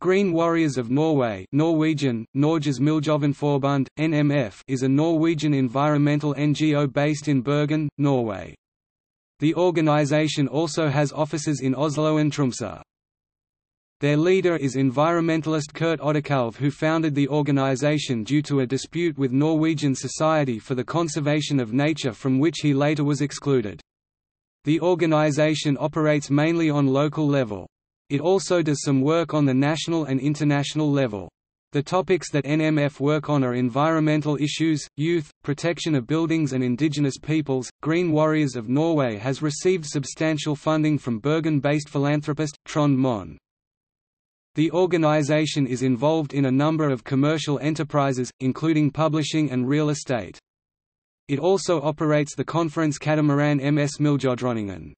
Green Warriors of Norway Norwegian, Norges Miljøvernforbund, NMF is a Norwegian environmental NGO based in Bergen, Norway. The organization also has offices in Oslo and Tromsø. Their leader is environmentalist Kurt Oddekalv who founded the organization due to a dispute with Norwegian Society for the Conservation of Nature from which he later was excluded. The organization operates mainly on local level. It also does some work on the national and international level. The topics that NMF work on are environmental issues, youth, protection of buildings and indigenous peoples. Green Warriors of Norway has received substantial funding from Bergen-based philanthropist, Trond Mohn. The organization is involved in a number of commercial enterprises, including publishing and real estate. It also operates the conference catamaran MS Miljødronningen.